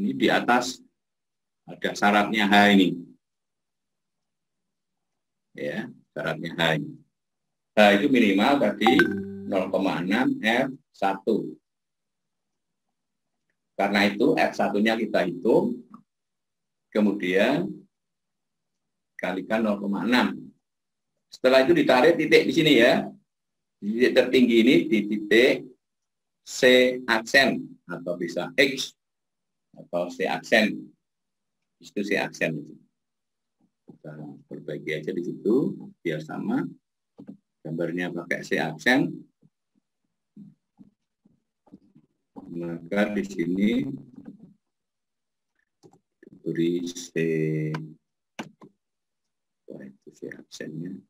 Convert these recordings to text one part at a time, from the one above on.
Ini di atas ada syaratnya H ini. Ya, syaratnya H ini. H itu minimal tadi 0,6 F1. Karena itu F1-nya kita hitung, kemudian kalikan 0,6. Setelah itu ditarik titik di sini ya. Titik tertinggi ini di titik C aksen atau bisa X atau C aksen. Itu C aksen itu. Kita perbaiki aja di situ biar sama. Gambarnya pakai C aksen. Maka di sini beri C itu C aksennya.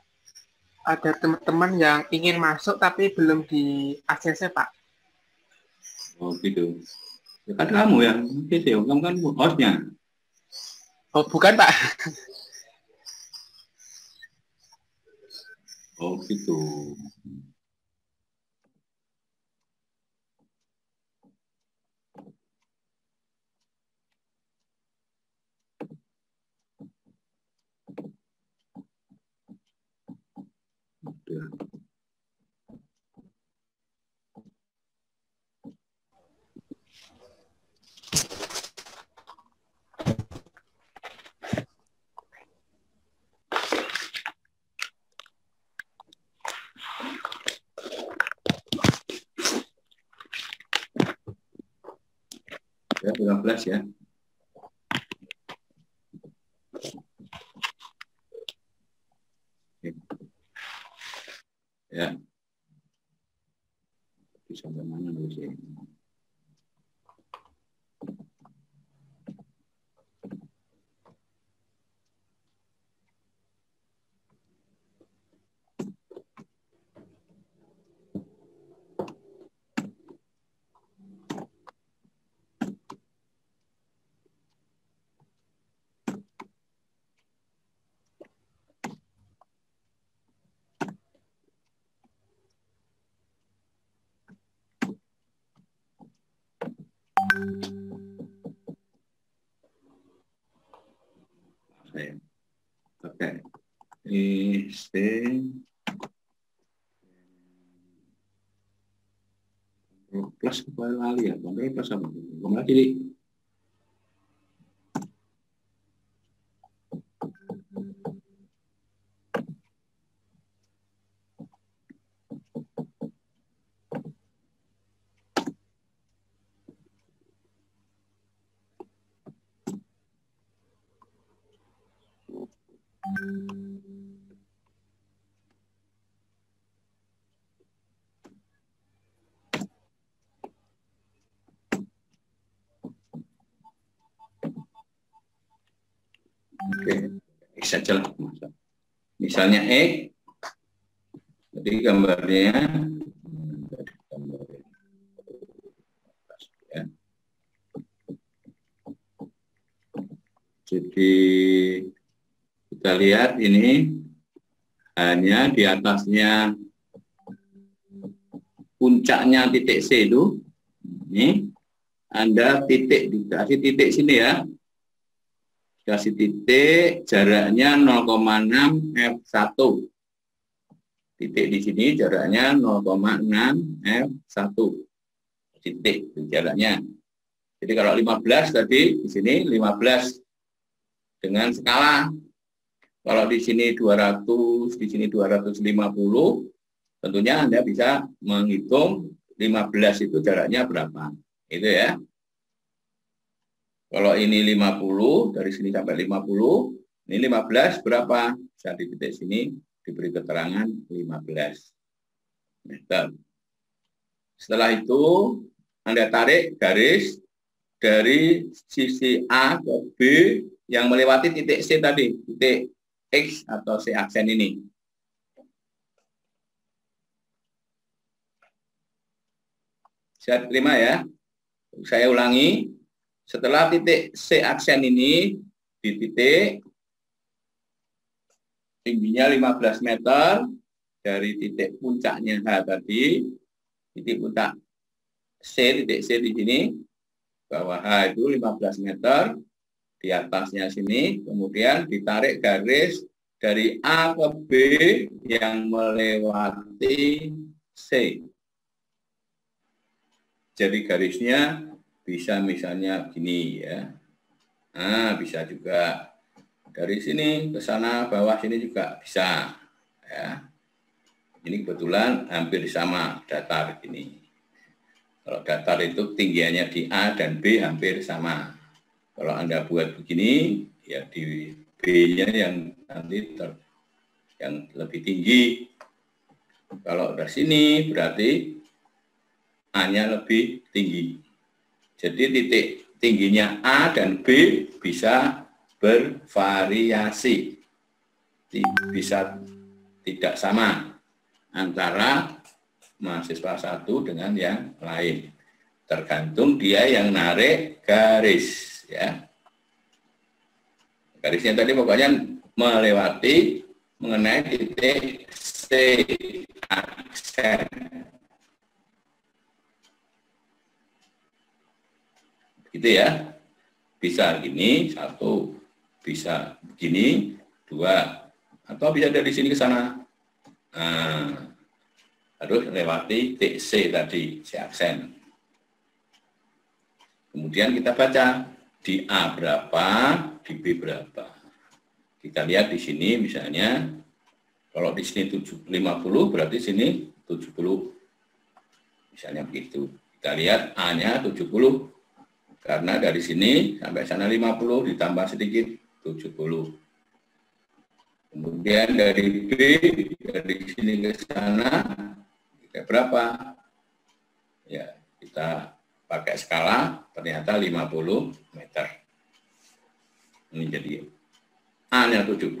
ada teman-teman yang ingin masuk tapi belum di ACC Pak. Oh gitu. Ya kan kamu yang ACC, kamu kan hostnya. Oh bukan Pak. Oh gitu. Ya, 15 ya. Ya. Bisa mana sih? Okay. okay. Este. Plus, ¿cuál es la Control, ¿cómo la Oke, X saja lah. Misalnya X, jadi gambarnya ya. Jadi kita lihat ini hanya di atasnya puncaknya titik C itu. Ini Anda titik dikasih titik sini ya kasih titik jaraknya 0,6 F1 titik di sini jaraknya 0,6 F1 titik jaraknya jadi kalau 15 tadi di sini 15 dengan skala. Kalau di sini 200, di sini 250, tentunya Anda bisa menghitung 15 itu jaraknya berapa. Itu ya. Kalau ini 50, dari sini sampai 50, ini 15 berapa? Bisa di titik sini diberi keterangan 15 meter. Setelah itu, Anda tarik garis dari sisi A ke B yang melewati titik C tadi, titik X atau C aksen ini. Saya terima ya. Saya ulangi. Setelah titik C aksen ini di titik tingginya 15 meter dari titik puncaknya H tadi titik puncak C, titik C di sini, bawah H itu 15 meter, di atasnya sini, kemudian ditarik garis dari A ke B yang melewati C. Jadi garisnya bisa misalnya gini ya. Nah, bisa juga dari sini ke sana, bawah sini juga bisa. Ya. Ini kebetulan hampir sama datar ini. Kalau datar itu tinggiannya di A dan B hampir sama. Kalau Anda buat begini, ya di B-nya yang nanti ter, yang lebih tinggi. Kalau dari sini berarti A-nya lebih tinggi. Jadi titik tingginya A dan B bisa bervariasi. Bisa tidak sama antara mahasiswa satu dengan yang lain. Tergantung dia yang narik garis. ya. Garisnya tadi pokoknya melewati mengenai titik C aksen. Gitu ya. Bisa gini, satu. Bisa begini, dua. Atau bisa dari sini ke sana. Nah, harus lewati TC tadi, C aksen. Kemudian kita baca di A berapa, di B berapa. Kita lihat di sini misalnya, kalau di sini 50 berarti sini 70. Misalnya begitu. Kita lihat A-nya 70. Karena dari sini sampai sana 50 ditambah sedikit 70. Kemudian dari B, dari sini ke sana, kayak berapa? Ya, kita pakai skala, ternyata 50 meter. Ini jadi A-nya 70,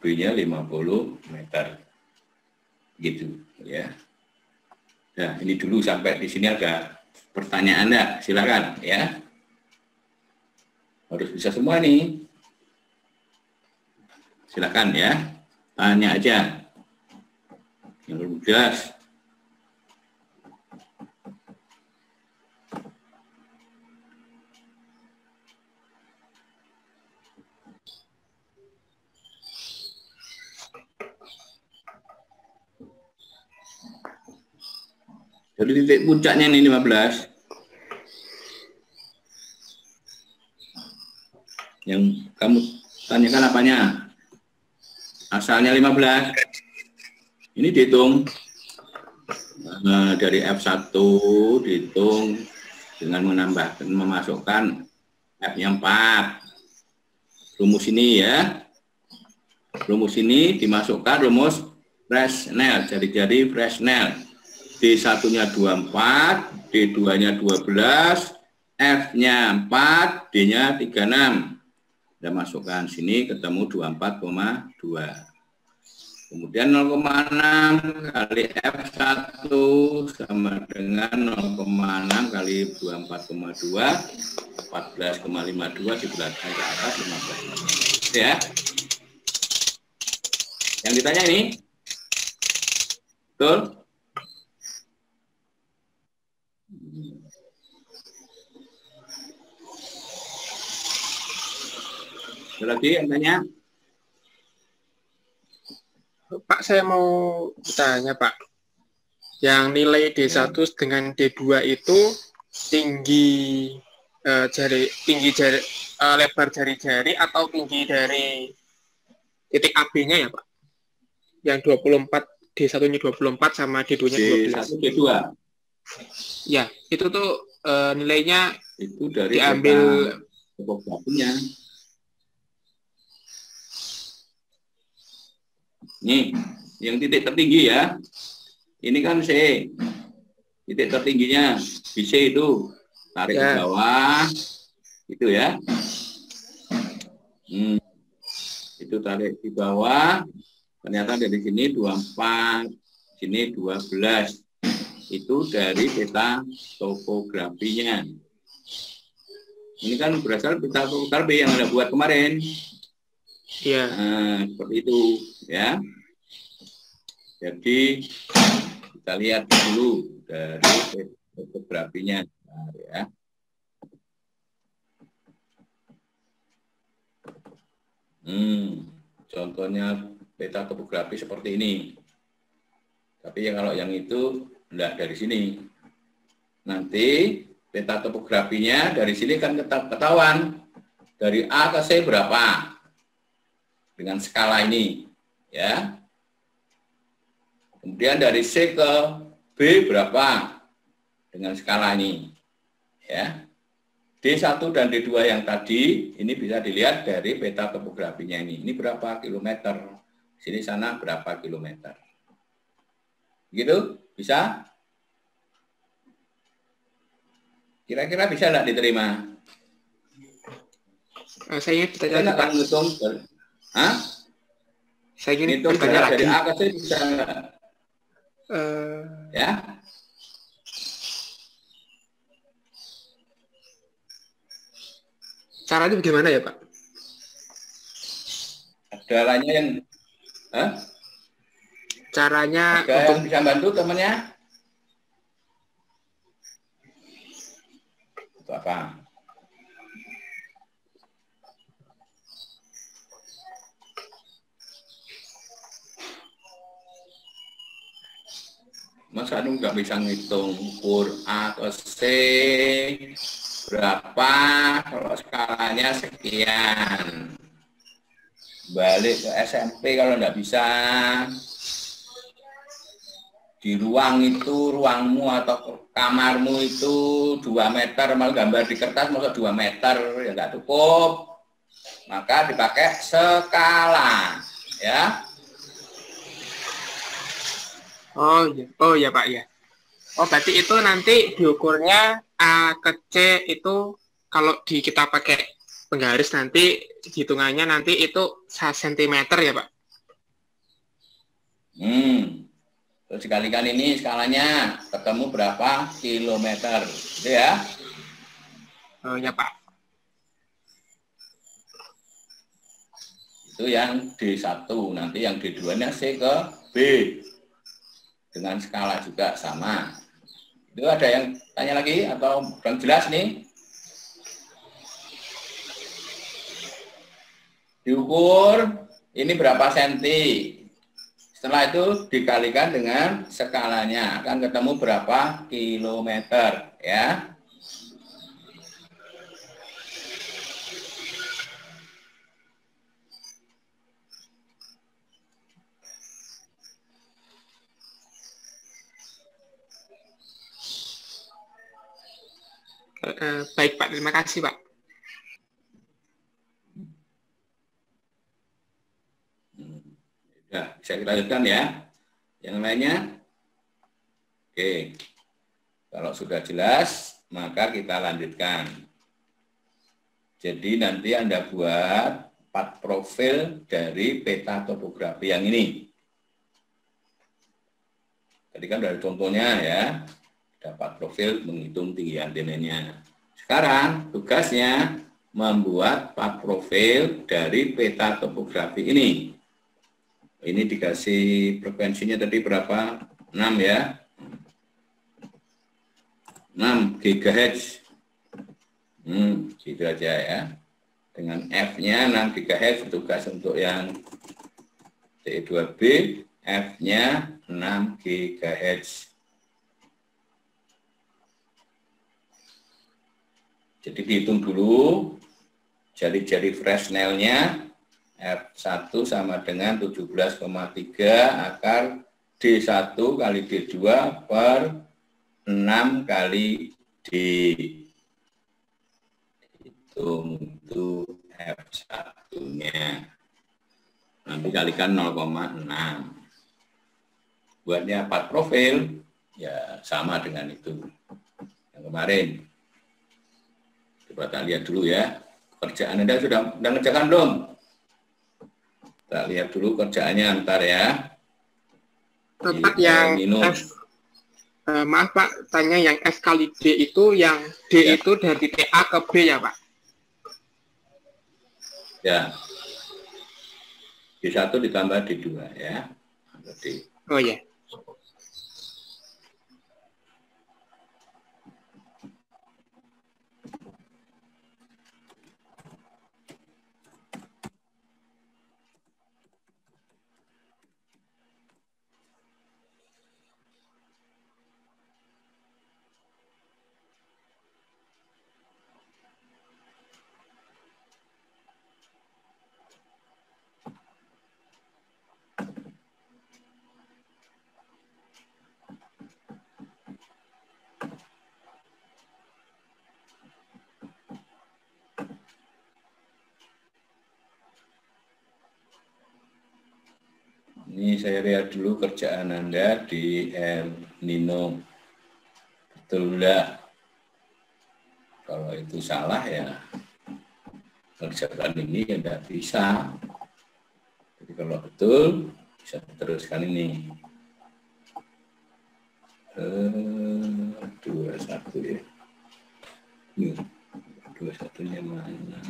B-nya 50 meter. Gitu, ya. Nah, ini dulu sampai di sini ada pertanyaan Anda, silakan ya. Harus bisa semua nih. Silakan ya, tanya aja. Yang belum jelas. Jadi titik puncaknya ini 15. Yang kamu tanyakan apanya? asalnya 15 ini dihitung nah, dari F1 dihitung dengan menambahkan memasukkan F-nya 4 rumus ini ya. Rumus ini dimasukkan rumus Fresnel jadi-jadi Fresnel. D1 nya 24 D2 nya 12 F nya 4 D nya 36 kita masukkan sini ketemu 24,2. Kemudian 0,6 kali F1 sama dengan 0,6 kali 24,2 14,52 dibulatkan ke atas 15. Ya. Yang ditanya ini Betul? Ada lagi yang tanya? Pak, saya mau bertanya, Pak. Yang nilai D1 ya. dengan D2 itu tinggi uh, jari tinggi jari uh, lebar jari-jari atau tinggi dari titik AB-nya ya Pak? Yang 24 D1-nya 24 sama D2-nya 12. D1 D2. Ya, itu tuh uh, nilainya itu dari diambil topografinya. Nih, yang titik tertinggi ya. Ini kan C. Titik tertingginya di C itu tarik ya. ke bawah itu ya hmm. itu tarik di bawah ternyata dari sini 24 sini 12 itu dari peta topografinya ini kan berasal peta topografi yang ada buat kemarin Iya. Nah, seperti itu ya. Jadi kita lihat dulu dari topografinya ya. Hmm, contohnya peta topografi seperti ini. Tapi ya kalau yang itu enggak dari sini. Nanti peta topografinya dari sini kan ketahuan dari A ke C berapa dengan skala ini, ya. Kemudian dari C ke B berapa dengan skala ini ya. D1 dan D2 yang tadi ini bisa dilihat dari peta topografinya ini. Ini berapa kilometer? Sini sana berapa kilometer? Gitu? Bisa? Kira-kira bisa nggak diterima? Saya bertanya akan menghitung. Hah? Saya ingin bertanya lagi. Dari A ke C bisa? Uh, ya? Caranya bagaimana ya Pak? Caranya yang Hah? Caranya Ada untuk... yang bisa bantu temannya? Itu apa? Mas Anu nggak bisa ngitung ukur A ke C berapa? Kalau skalanya sekian. Balik ke SMP kalau nggak bisa. Di ruang itu ruangmu atau kamarmu itu dua meter mau gambar di kertas mau dua meter ya nggak cukup. Maka dipakai skala ya oh iya oh ya pak ya oh berarti itu nanti diukurnya A ke C itu kalau di kita pakai penggaris nanti hitungannya nanti itu cm ya Pak? Hmm. Terus dikalikan ini skalanya ketemu berapa kilometer, gitu ya? Oh ya Pak. Itu yang D1, nanti yang D2-nya C ke B. Dengan skala juga sama. Itu ada yang tanya lagi atau kurang jelas nih? Diukur ini berapa senti. Setelah itu dikalikan dengan skalanya akan ketemu berapa kilometer ya. Uh, baik Pak, terima kasih Pak. Ya, bisa lanjutkan ya. Yang lainnya? Oke. Kalau sudah jelas, maka kita lanjutkan. Jadi nanti Anda buat empat profil dari peta topografi yang ini. Tadi kan dari contohnya ya dapat profil menghitung tinggi antenanya. Sekarang tugasnya membuat part profil dari peta topografi ini. Ini dikasih frekuensinya tadi berapa? 6 ya. 6 GHz. Hmm, gitu aja ya. Dengan F-nya 6 GHz tugas untuk yang C2B, F-nya 6 GHz. Jadi dihitung dulu jari-jari Fresnelnya F1 sama dengan 17,3 akar D1 kali D2 per 6 kali D. Hitung itu F1-nya. Nanti kalikan 0,6. Buatnya 4 profil, ya sama dengan itu. Yang kemarin. Coba kita lihat dulu ya. Kerjaan Anda sudah, sudah ngerjakan belum? Kita lihat dulu kerjaannya ntar ya. Tempat yang minum. F, uh, maaf Pak, tanya yang F kali D itu yang D ya. itu dari titik A ke B ya Pak? Ya. D1 ditambah D2 ya. D. Oh ya. Ini saya lihat dulu kerjaan Anda di El Nino. Betul enggak? Kalau itu salah ya kerjakan ini ya tidak bisa. Jadi kalau betul bisa teruskan ini. Eh, dua satu ya. Dua satunya mana?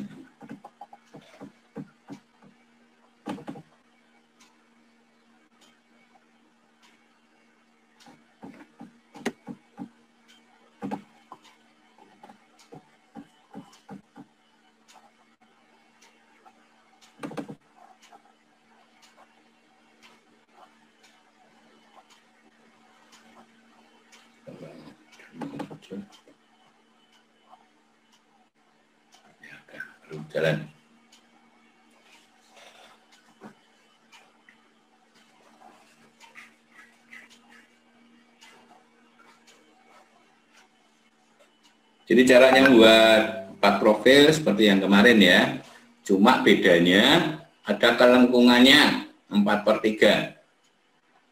Jalan. Jadi caranya buat empat profil seperti yang kemarin ya. Cuma bedanya ada kelengkungannya 4 per 3.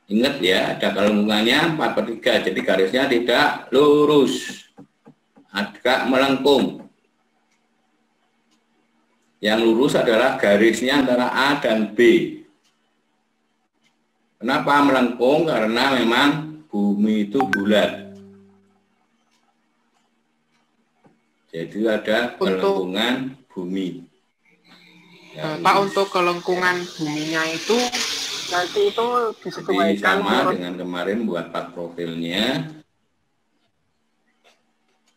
Ingat ya, ada kelengkungannya 4 per 3. Jadi garisnya tidak lurus. Agak melengkung. Yang lurus adalah garisnya antara A dan B. Kenapa melengkung? Karena memang bumi itu bulat. Jadi ada kelengkungan bumi. Ya, Pak untuk kelengkungan buminya itu nanti itu disesuaikan sama dengan kemarin buat part profilnya.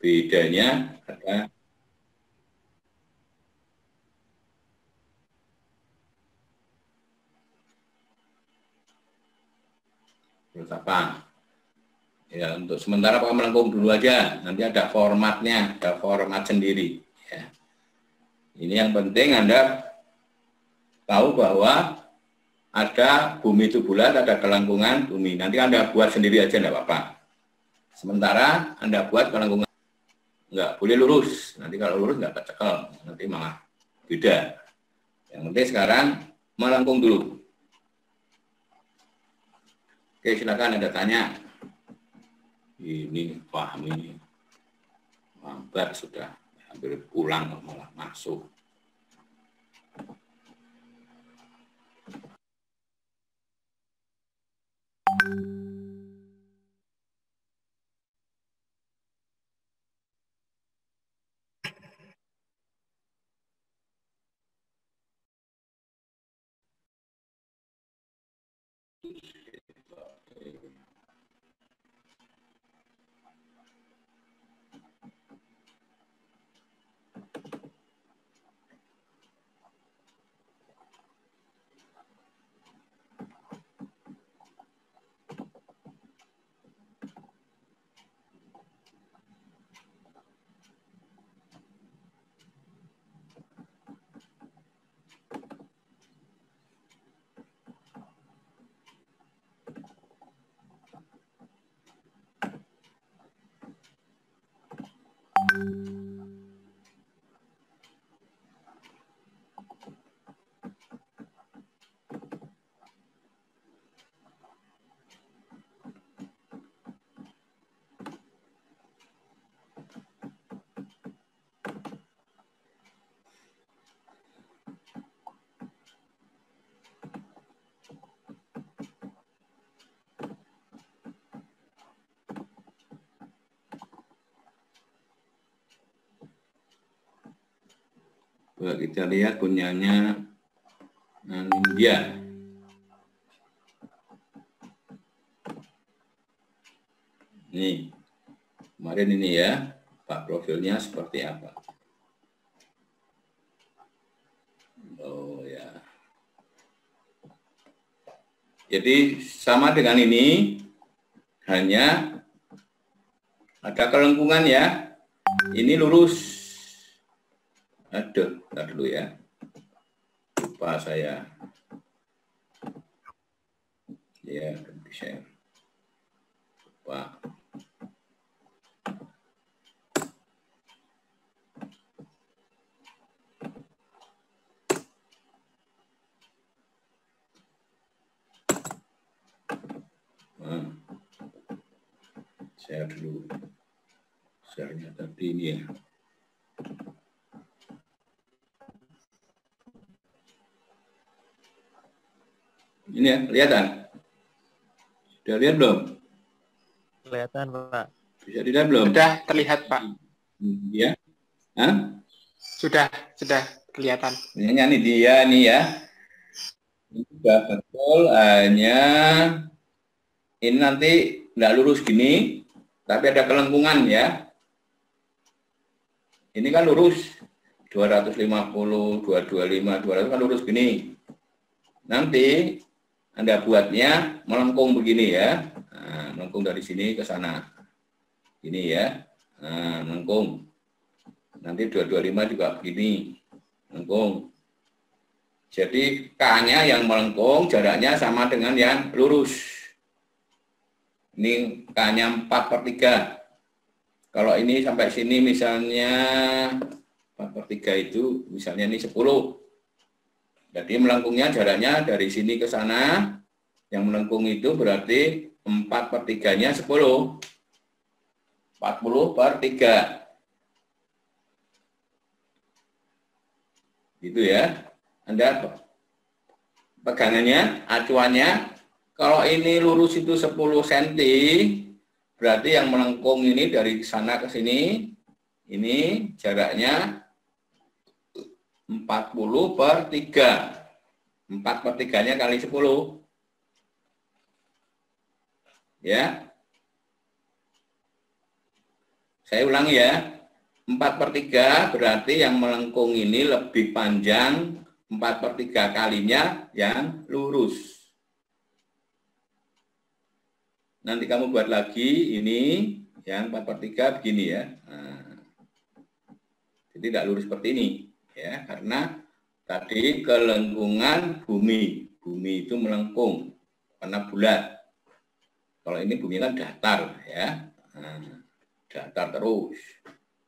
Bedanya ada Apa? Ya, untuk sementara Pak melengkung dulu aja. Nanti ada formatnya, ada format sendiri. Ya. Ini yang penting Anda tahu bahwa ada bumi itu bulat, ada kelengkungan bumi. Nanti Anda buat sendiri aja, enggak apa-apa. Sementara Anda buat kelengkungan enggak boleh lurus. Nanti kalau lurus enggak kecekel, nanti malah beda. Yang penting sekarang melengkung dulu. Oke, silakan ada tanya. Ini pahami. Lambat sudah hampir pulang malah masuk. Coba kita lihat punyanya India. Nih, kemarin ini ya, Pak profilnya seperti apa. Oh ya. Jadi sama dengan ini, hanya ada kelengkungan ya. Ini lurus. Aduh, ntar dulu ya. Lupa saya. Ya, bisa. Lupa. saya dulu share tadi ini ya ini ya kelihatan? Sudah lihat belum? Kelihatan pak. Bisa dilihat belum? Sudah terlihat pak. Ya Hah? sudah sudah kelihatan. Ini nih dia nih ya. Ini sudah betul hanya ini nanti nggak lurus gini tapi ada kelengkungan ya. Ini kan lurus. 250, 225, 200 kan lurus gini. Nanti Anda buatnya melengkung begini ya. Nah, melengkung dari sini ke sana. Ini ya. Nah, melengkung. Nanti 225 juga begini. Melengkung. Jadi K-nya yang melengkung jaraknya sama dengan yang lurus. Ini K-nya 4 per 3. Kalau ini sampai sini misalnya 4 per 3 itu misalnya ini 10. Jadi melengkungnya jaraknya dari sini ke sana. Yang melengkung itu berarti 4 per 3-nya 10. 40 per 3. Gitu ya. Anda pegangannya, acuannya kalau ini lurus itu 10 cm, berarti yang melengkung ini dari sana ke sini, ini jaraknya 40 per 3. 4 per 3-nya kali 10. Ya. Saya ulangi ya. 4 per 3 berarti yang melengkung ini lebih panjang 4 per 3 kalinya yang lurus nanti kamu buat lagi ini yang 4 per 3 begini ya. Nah, jadi tidak lurus seperti ini ya karena tadi kelengkungan bumi. Bumi itu melengkung karena bulat. Kalau ini bumi kan datar ya. Nah, datar terus.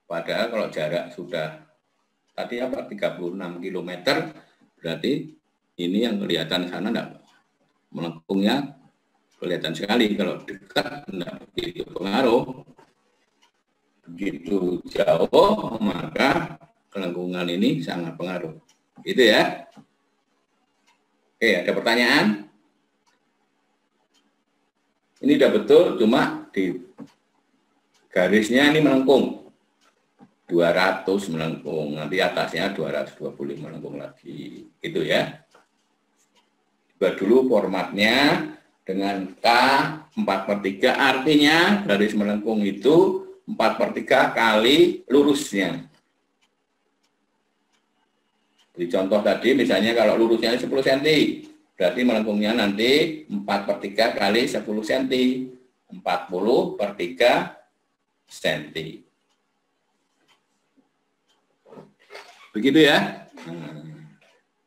Padahal kalau jarak sudah tadi apa 36 km berarti ini yang kelihatan sana enggak melengkungnya kelihatan sekali kalau dekat tidak begitu pengaruh begitu jauh maka kelengkungan ini sangat pengaruh. Itu ya. Oke ada pertanyaan? Ini sudah betul cuma di garisnya ini melengkung. 200 melengkung nanti atasnya 225 melengkung lagi. Itu ya. Buat dulu formatnya dengan K 4 per 3 artinya garis melengkung itu 4 per 3 kali lurusnya. Di contoh tadi misalnya kalau lurusnya 10 cm, berarti melengkungnya nanti 4 per 3 kali 10 cm. 40 per 3 cm. Begitu ya.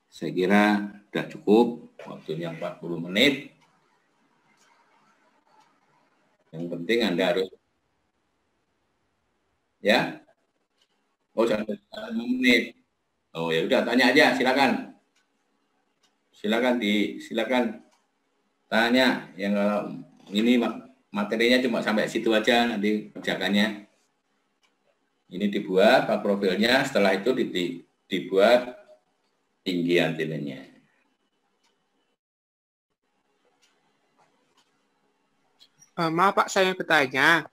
Saya kira sudah cukup waktunya 40 menit. Yang penting Anda harus ya. Oh, sampai 5 menit. Oh, ya udah tanya aja, silakan. Silakan di silakan tanya yang kalau ini materinya cuma sampai situ aja nanti kerjakannya. Ini dibuat pak profilnya, setelah itu dibuat tinggi antenanya. Uh, maaf Pak, saya bertanya.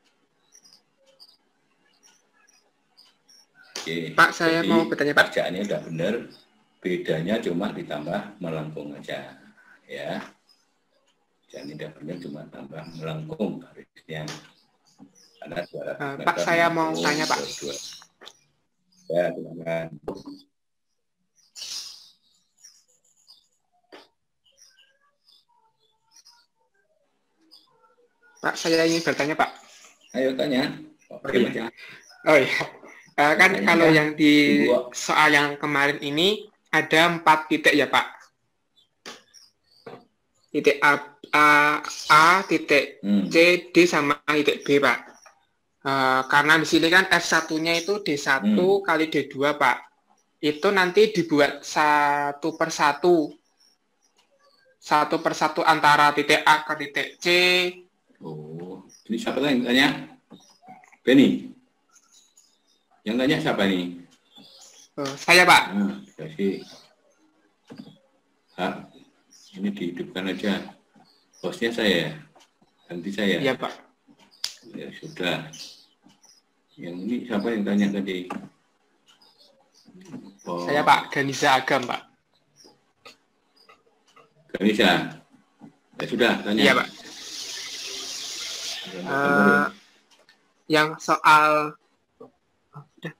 Oke. Pak, saya Jadi, mau bertanya, Pak. Kerjaannya udah benar. Bedanya cuma ditambah melengkung aja. Ya. Kerjaan udah benar cuma tambah melengkung garisnya. Karena 200 Eh, meter Pak, saya mau tanya, Pak. dua- Ya, silakan. Pak, saya ingin bertanya, Pak. Ayo tanya. Oke, iya. Mas. Oh iya. Eh, kan Pertanyaan kalau yang di soal yang kemarin ini ada empat titik ya Pak. Titik A, A, A titik Hmm. C, D sama titik B Pak. Eh, karena di sini kan F1-nya itu D1 Hmm. kali D2 Pak. Itu nanti dibuat satu per satu. Satu per satu antara titik A ke titik C. Oh, ini siapa yang tanya? Benny. Yang tanya siapa nih? Eh, saya Pak. Nah, kasih. Hak, ini dihidupkan aja. Hostnya saya. Ganti saya. Iya Pak. Ya sudah. Yang ini siapa yang tanya tadi? Oh, Saya Pak Ganiza Agam Pak. Ganesha. Ya sudah, tanya. Iya Pak. Eh, yang soal Sudah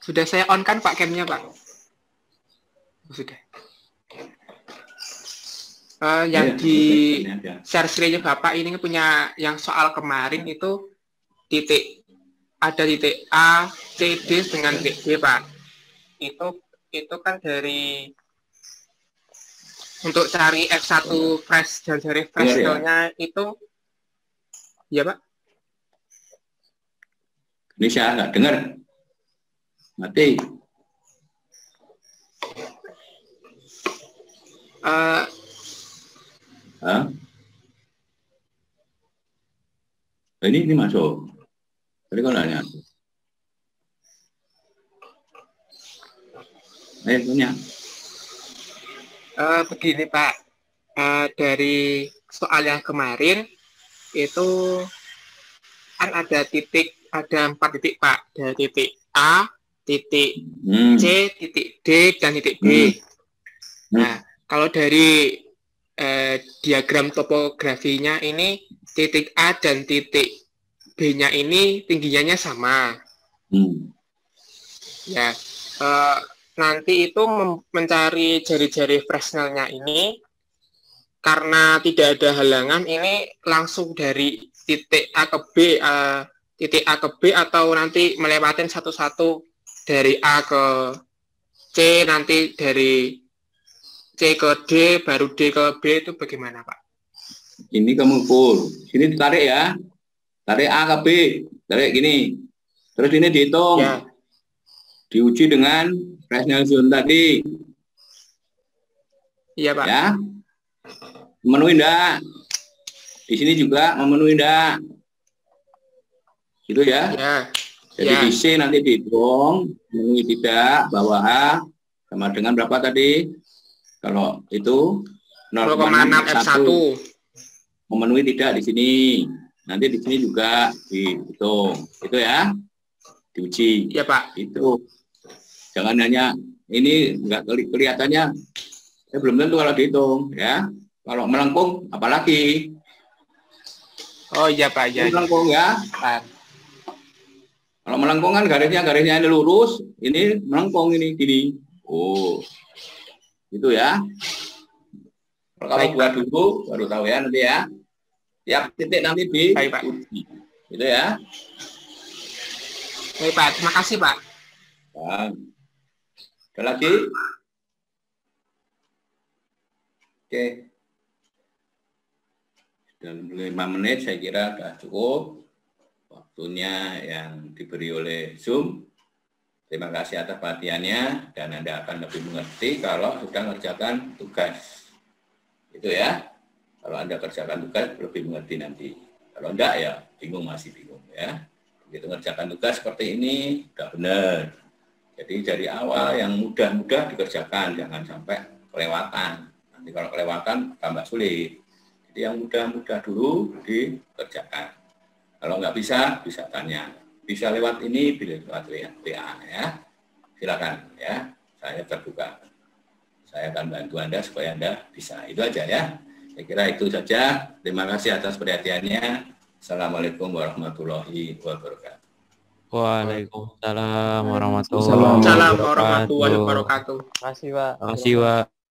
sudah saya on kan Pak camnya Pak sudah Eh, yang Iya, di aja. share screen Bapak ini punya yang soal kemarin itu titik ada titik A, C, D dengan titik B Pak itu itu kan dari untuk cari F1 fresh dan fresh Iya, iya. nya itu ya Pak Ganesha nggak dengar. Mati. Eh, Hah? Ini ini masuk. Tadi kau nanya. Ayo tanya. Eh, begini Pak, Eh, dari soal yang kemarin itu kan ada titik, ada empat titik Pak, dari titik A, titik Hmm. C, titik D, dan titik B. Hmm. Nah, kalau dari eh, diagram topografinya ini titik A dan titik B-nya ini tingginya sama. Hmm. Ya, eh, nanti itu mencari jari-jari Fresnel-nya ini karena tidak ada halangan ini langsung dari titik A ke B, eh, titik A ke B atau nanti melewatin satu-satu dari A ke C nanti dari C ke D baru D ke B itu bagaimana Pak? Ini kamu ukur. Sini ditarik ya. Tarik A ke B. Tarik gini. Terus ini dihitung. Ya, Diuji dengan Fresnel zone tadi. iya Pak. Ya. Memenuhi enggak? Di sini juga memenuhi enggak? Gitu ya. Ya, Jadi Ya. di C nanti dihitung, memenuhi tidak, bawah H, sama dengan berapa tadi? Kalau itu 0,6 F1. Memenuhi tidak di sini. Nanti di sini juga dihitung. Itu ya. Diuji. Ya Pak. Itu. Jangan hanya ini enggak keli- kelihatannya ya belum tentu kalau dihitung ya. Kalau melengkung apalagi. Oh iya Pak, ya. melengkung ya. Pak. Kalau melengkung kan garisnya garisnya ini lurus, ini melengkung ini gini. Oh, itu ya. Kalau kamu buat dulu, baru tahu ya nanti ya. Tiap titik nanti di Baik, Pak. uji. Gitu ya. Baik Pak, terima kasih Pak. Nah, ada lagi? Oke. Dalam lima menit saya kira sudah cukup waktunya yang diberi oleh Zoom. Terima kasih atas perhatiannya dan Anda akan lebih mengerti kalau sudah mengerjakan tugas. Itu ya. Kalau Anda kerjakan tugas lebih mengerti nanti. Kalau enggak ya bingung masih bingung ya. Begitu mengerjakan tugas seperti ini sudah benar. Jadi dari awal yang mudah-mudah dikerjakan, jangan sampai kelewatan. Nanti kalau kelewatan tambah sulit. Jadi yang mudah-mudah dulu dikerjakan. Kalau nggak bisa, bisa tanya. bisa lewat ini, bisa lewat WA ya. Silakan ya, saya terbuka. Saya akan bantu Anda supaya Anda bisa. Itu aja ya. Saya kira itu saja. Terima kasih atas perhatiannya. Assalamualaikum warahmatullahi wabarakatuh. Waalaikumsalam warahmatullahi Salam wabarakatuh. warahmatullahi wabarakatuh. Terima kasih, Pak. Terima kasih, Pak.